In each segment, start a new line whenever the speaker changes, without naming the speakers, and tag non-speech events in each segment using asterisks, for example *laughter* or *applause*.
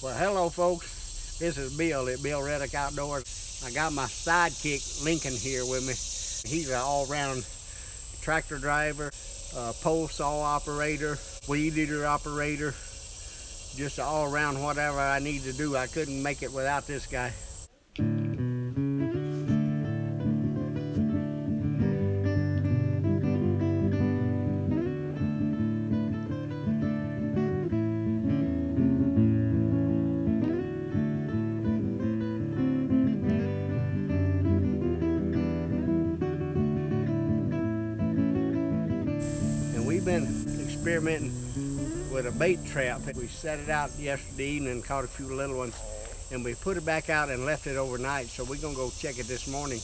Well, hello folks. This is Bill at Bill Reddoch Outdoors. I got my sidekick Lincoln here with me. He's an all-round tractor driver, uh, pole saw operator, weed eater operator, just all-around whatever I need to do. I couldn't make it without this guy. Been experimenting with a bait trap. We set it out yesterday evening, caught a few little ones, and we put it back out and left it overnight. So we're gonna go check it this morning.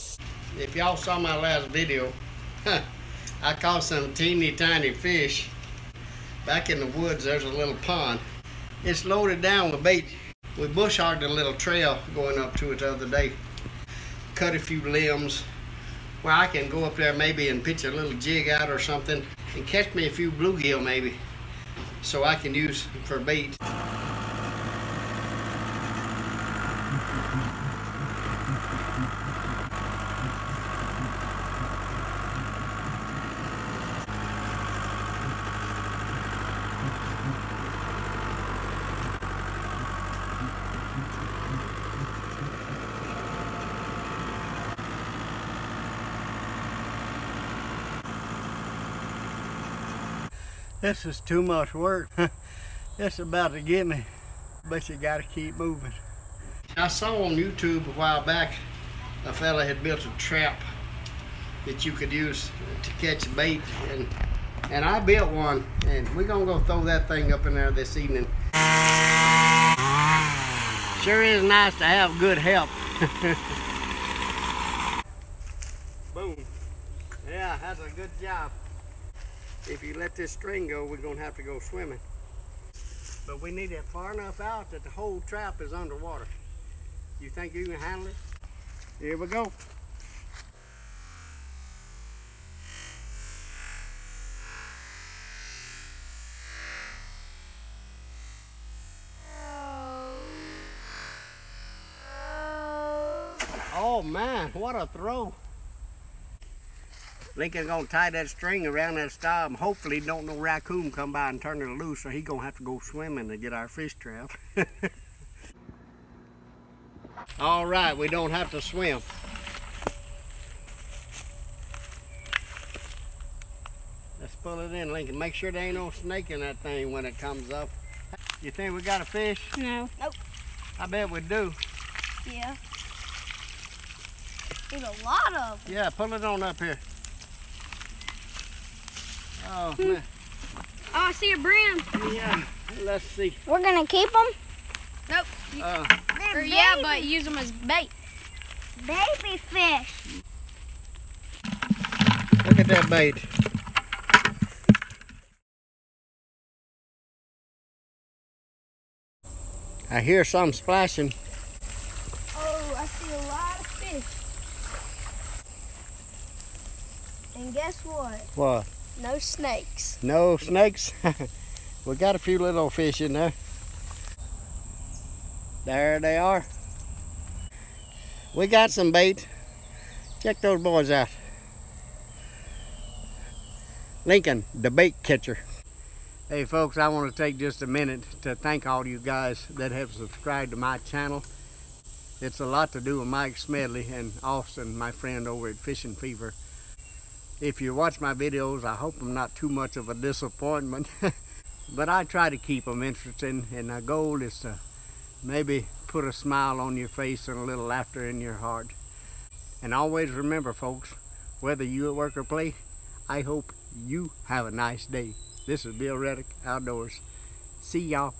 If y'all saw my last video, *laughs* I caught some teeny tiny fish. Back in the woods, there's a little pond. It's loaded down with bait. We bush hogged a little trail going up to it the other day. Cut a few limbs, where I can go up there maybe and pitch a little jig out or something and catch me a few bluegill maybe so I can use for bait. This is too much work. *laughs* it's about to get me, but you gotta keep moving. I saw on YouTube a while back a fella had built a trap that you could use to catch bait and and I built one and we're gonna go throw that thing up in there this evening. Sure is nice to have good help. *laughs* Boom. Yeah, that's a good job. If you let this string go, we're gonna have to go swimming. But we need it far enough out that the whole trap is underwater. You think you can handle it? Here we go. Oh man, what a throw. Lincoln gonna tie that string around that stop and hopefully don't no raccoon come by and turn it loose or he gonna have to go swimming to get our fish trap. *laughs* All right, we don't have to swim. Let's pull it in, Lincoln. Make sure there ain't no snake in that thing when it comes up. You think we got a fish?
No. Nope.
I bet we do.
Yeah. There's a lot of them.
Yeah, pull it on up here. Oh,
Hmm.
man.
Oh, I see a brim.
Yeah, let's see.
We're gonna keep them?
Nope.
Uh,
Or, yeah, but use them as bait.
baby fish.
look at that bait. I hear some splashing.
Oh, I see a lot of fish. And guess what?
What?
No snakes.
No snakes? *laughs* we got a few little fish in there. There they are. We got some bait. Check those boys out. Lincoln, the bait catcher. Hey folks, I want to take just a minute to thank all you guys that have subscribed to my channel. It's a lot to do with Mike Smedley and Austin, my friend over at Fishing Fever. If you watch my videos, I hope I'm not too much of a disappointment. *laughs* but I try to keep them interesting and the goal is to maybe put a smile on your face and a little laughter in your heart. And always remember folks, whether you at work or play, I hope you have a nice day. This is Bill Reddoch Outdoors. See y'all.